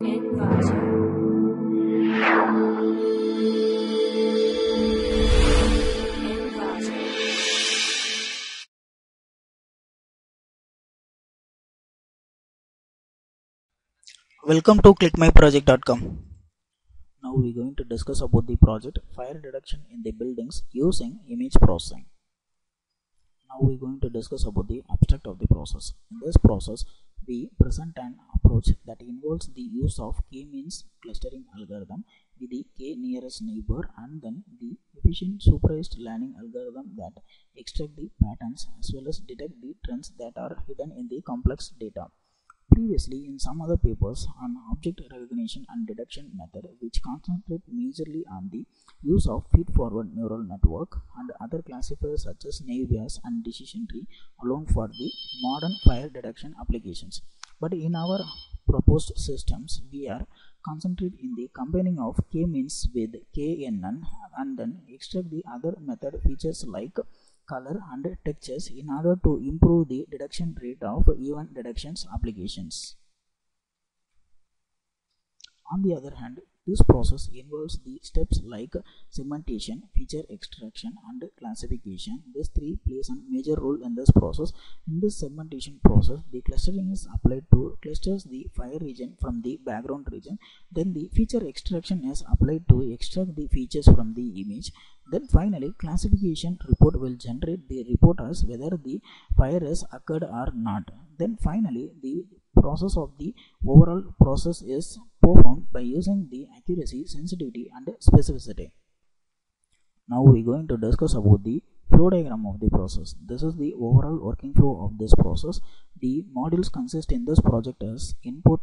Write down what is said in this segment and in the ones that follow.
Welcome to clickmyproject.com. Now we're going to discuss about the project fire detection in the buildings using image processing. We're going to discuss about the abstract of the process. In this process, we present an approach that involves the use of k-means clustering algorithm with the k nearest neighbor and then the efficient supervised learning algorithm that extract the patterns as well as detect the trends that are hidden in the complex data. Previously, in some other papers, an object recognition and detection method which concentrate majorly on the use of feed-forward neural network and other classifiers such as naive Bayes and decision tree alone for the modern fire detection applications. But in our proposed systems, we are concentrate in the combining of k-means with knn and then extract the other method features like color and textures in order to improve the detection rate of event detections applications. On the other hand, this process involves the steps like segmentation, feature extraction, and classification. These three plays a major role in this process. In this segmentation process, the clustering is applied to clusters the fire region from the background region. Then the feature extraction is applied to extract the features from the image. Then finally, classification report will generate the report as whether the fire has occurred or not. Then finally, the process of the overall process is performed by using the accuracy, sensitivity and specificity. Now we are going to discuss about the flow diagram of the process. This is the overall working flow of this process. The modules consist in this project as input,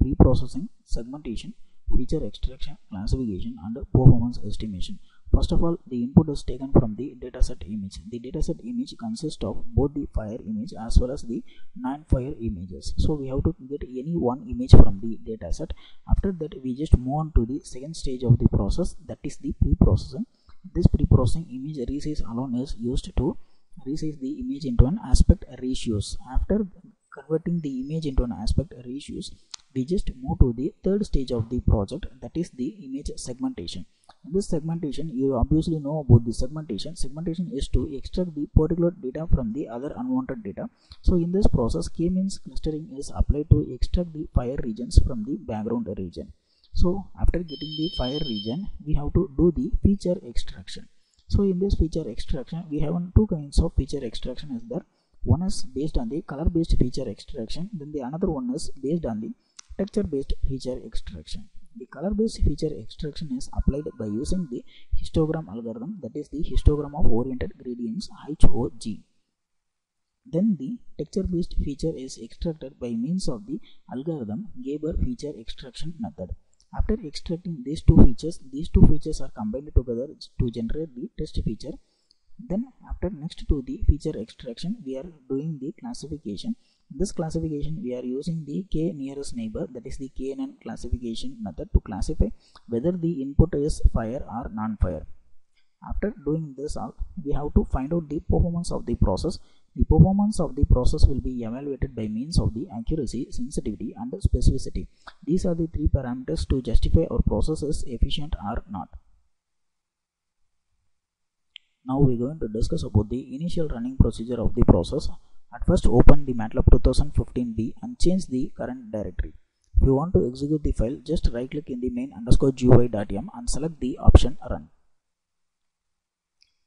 pre-processing, segmentation, feature extraction, classification and performance estimation. First of all, the input is taken from the dataset image. The dataset image consists of both the fire image as well as the non-fire images. So we have to get any one image from the dataset. After that, we just move on to the second stage of the process that is the pre-processing. This pre-processing image resize alone is used to resize the image into an aspect ratios. After converting the image into an aspect ratios, we just move to the third stage of the project that is the image segmentation this segmentation you obviously know about the segmentation. Segmentation is to extract the particular data from the other unwanted data. So in this process k-means clustering is applied to extract the fire regions from the background region. So after getting the fire region we have to do the feature extraction. So in this feature extraction we have two kinds of feature extraction is there. One is based on the color based feature extraction then the another one is based on the texture based feature extraction the color based feature extraction is applied by using the histogram algorithm that is the histogram of oriented gradients HOG then the texture based feature is extracted by means of the algorithm Gabor feature extraction method. After extracting these two features these two features are combined together to generate the test feature. Then after next to the feature extraction we are doing the classification this classification we are using the k nearest neighbor that is the knn classification method to classify whether the input is fire or non-fire. After doing this all we have to find out the performance of the process. The performance of the process will be evaluated by means of the accuracy sensitivity and specificity. These are the three parameters to justify our process is efficient or not. Now we're going to discuss about the initial running procedure of the process. At first open the MATLAB 2015b and change the current directory. If you want to execute the file, just right click in the main underscore GUI.m and select the option run.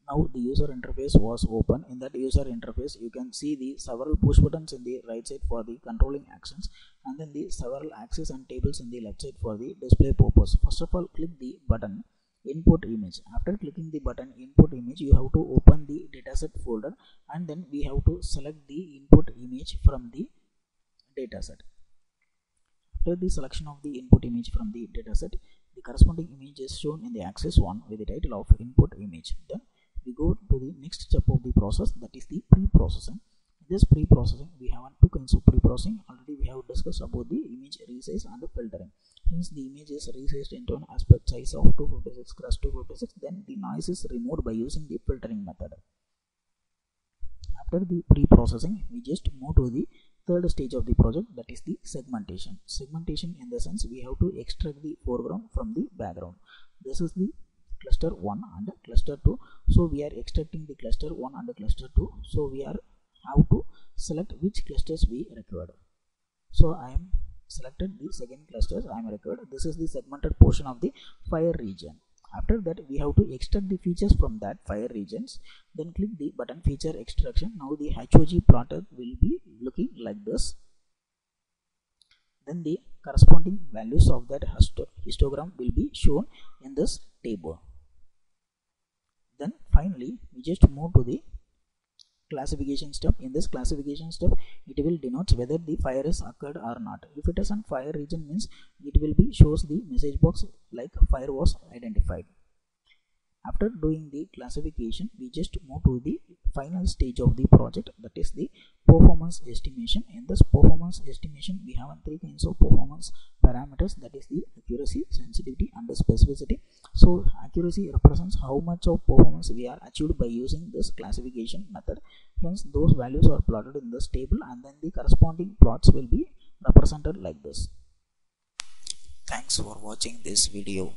Now the user interface was open. In that user interface, you can see the several push buttons in the right side for the controlling actions and then the several axes and tables in the left side for the display purpose. First of all, click the button input image. After clicking the button input image you have to open the dataset folder and then we have to select the input image from the dataset. After the selection of the input image from the dataset the corresponding image is shown in the axis 1 with the title of input image. Then we go to the next step of the process that is the pre-processing this pre-processing we have two kinds of pre-processing already we have discussed about the image resize and the filtering. Since the image is resized into an aspect size of 256 cross 256 then the noise is removed by using the filtering method. After the pre-processing we just move to the third stage of the project that is the segmentation. Segmentation in the sense we have to extract the foreground from the background. This is the cluster 1 and cluster 2 so we are extracting the cluster 1 and the cluster 2 so we are how to select which clusters we required. So i am selected the second clusters i am required. This is the segmented portion of the fire region. After that we have to extract the features from that fire regions then click the button feature extraction. Now the HOG plotter will be looking like this. Then the corresponding values of that histogram will be shown in this table. Then finally we just move to the classification step. In this classification step it will denote whether the fire is occurred or not. If it is on fire region means it will be shows the message box like fire was identified after doing the classification we just move to the final stage of the project that is the performance estimation. In this performance estimation we have three kinds of performance parameters that is the accuracy sensitivity and the specificity. So accuracy represents how much of performance we are achieved by using this classification method. Hence those values are plotted in this table and then the corresponding plots will be represented like this. Thanks for watching this video.